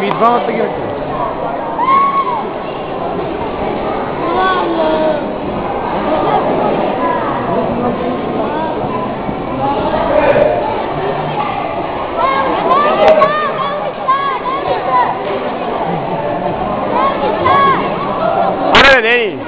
Mizbah da gerek yok. Hey!